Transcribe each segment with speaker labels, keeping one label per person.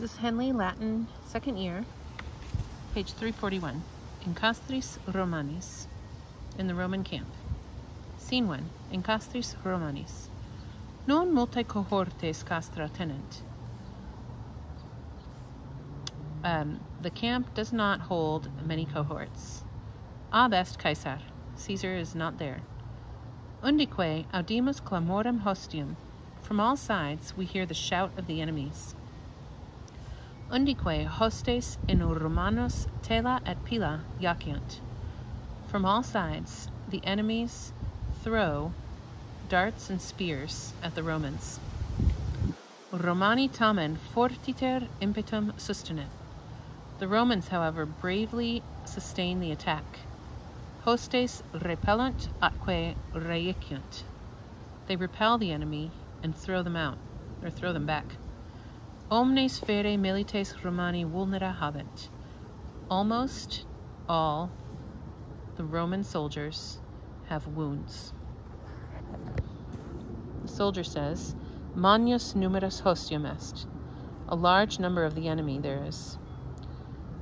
Speaker 1: This is Henle, Latin, second year, page 341. In Castris Romanis, in the Roman camp. Scene 1. In Castris Romanis. Non multae cohortes castra tenent. Um, the camp does not hold many cohorts. Ab est Caesar. Caesar is not there. Undique audimus clamorem hostium. From all sides we hear the shout of the enemies. Undique hostes in Romanos tela et pila jaciant. From all sides the enemies throw darts and spears at the Romans. Romani tamen fortiter impetum sustenent. The Romans, however, bravely sustain the attack. Hostes repellant atque reieciunt. They repel the enemy and throw them out, or throw them back. Omnes fere milites Romani vulnera habent. Almost all the Roman soldiers have wounds. The soldier says, Magnus numerus hostium est. A large number of the enemy there is.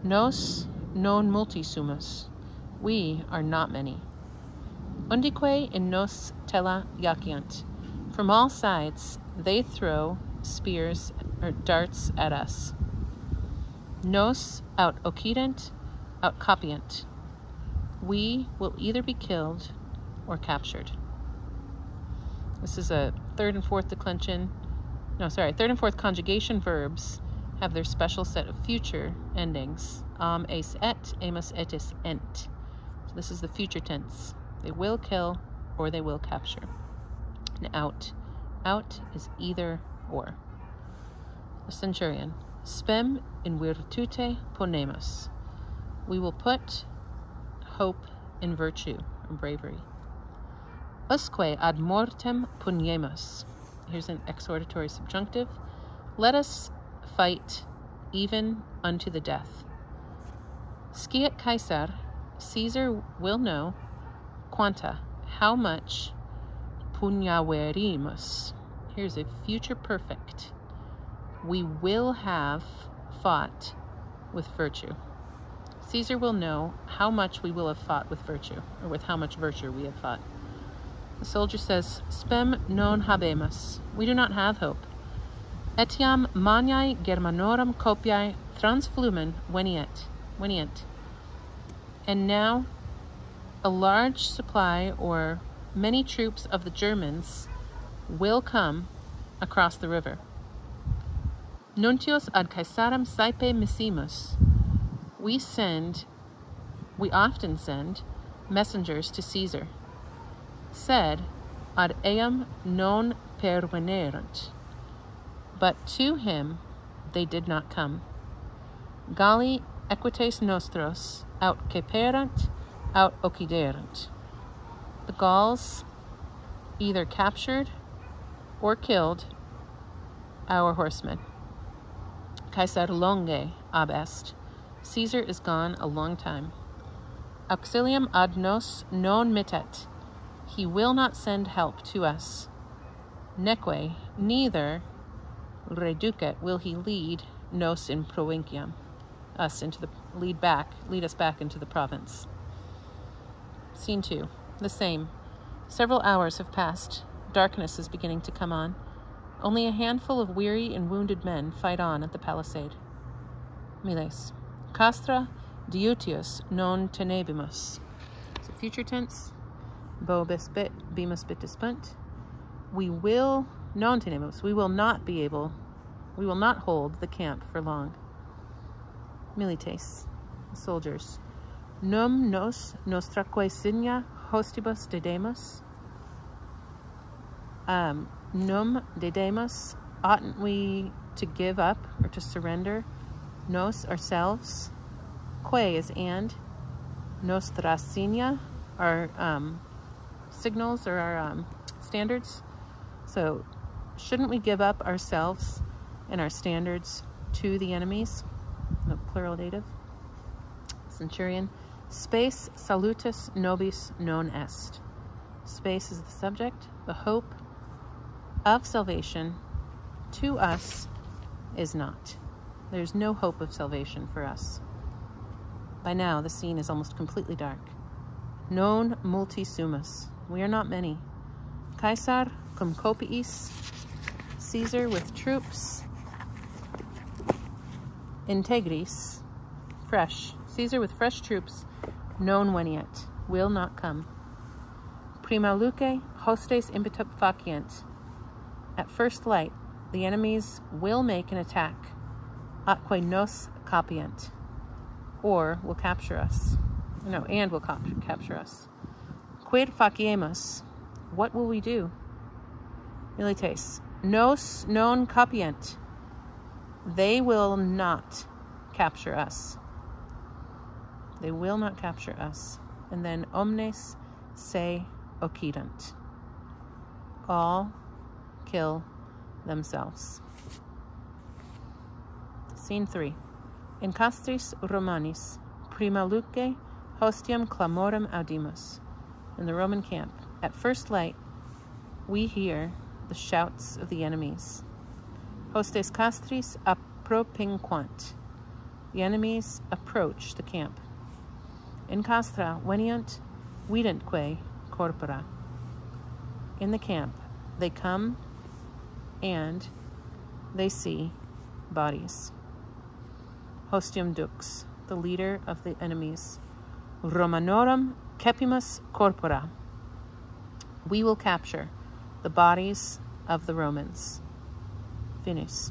Speaker 1: Nos non multi sumus. We are not many. Undique in nos tela jaciant. From all sides they throw spears or darts at us. Nos out occident, out copiant. We will either be killed or captured. This is a third and fourth declension. No, sorry, third and fourth conjugation verbs have their special set of future endings. Am et, amus etis ent. So this is the future tense. They will kill or they will capture. And out. Out is either or. The centurion. Spem in virtute ponemus. We will put hope in virtue and bravery. Usque ad mortem puniemus. Here's an exhortatory subjunctive. Let us fight even unto the death. Sciat Caesar, Caesar will know, quanta, how much pugnaverimus. Here's a future perfect. We will have fought with virtue. Caesar will know how much we will have fought with virtue, or with how much virtue we have fought. The soldier says, Spem non habemus. We do not have hope. Etiam maniae Germanorum copiae transflumen venient. venient. And now a large supply or many troops of the Germans will come across the river. Nuntios ad Caesarem saepe missimus. We send, we often send, messengers to Caesar. Said, ad eam non pervenerunt. But to him they did not come. Galli equites nostros aut ceperant, aut occiderant. The Gauls either captured or killed our horsemen. Caesar longe ab est. Caesar is gone a long time. Auxilium ad nos non mittet. He will not send help to us. Neque, neither reducet will he lead nos in provinciam, us into the lead back, lead us back into the province. Scene two, the same. Several hours have passed. Darkness is beginning to come on. Only a handful of weary and wounded men fight on at the palisade. Miles. Castra diutius non tenebimus. So future tense. Bo bit, bimus bit dispunt. We will non tenebimus. We will not be able, we will not hold the camp for long. Milites. Soldiers. Num nos nostraque signa hostibus dedemus. Um, num dedemus, oughtn't we to give up or to surrender? Nos, ourselves. Que is and. Nostra signa, our um, signals or our um, standards. So, shouldn't we give up ourselves and our standards to the enemies? The plural dative. Centurion. Space salutis nobis non est. Space is the subject. The hope of salvation to us is not. There's no hope of salvation for us. By now, the scene is almost completely dark. Non multi sumus. We are not many. Caesar cum copiis. Caesar with troops. Integris. Fresh. Caesar with fresh troops. Non veniet. Will not come. Prima luce hostes impetup facient. At first light, the enemies will make an attack. Atque nos capient. Or will capture us. No, and will cap capture us. Quid faciemus? What will we do? Milites. Nos non capient. They will not capture us. They will not capture us. And then omnes se occident. All kill themselves. Scene 3. In castris Romanis, prima luce hostium clamorem audimus. In the Roman camp, at first light, we hear the shouts of the enemies. Hostes castris appropinquant. The enemies approach the camp. In castra veniunt videntque corpora. In the camp, they come and they see bodies. Hostium dux, the leader of the enemies. Romanorum cepimus corpora. We will capture the bodies of the Romans. Finis.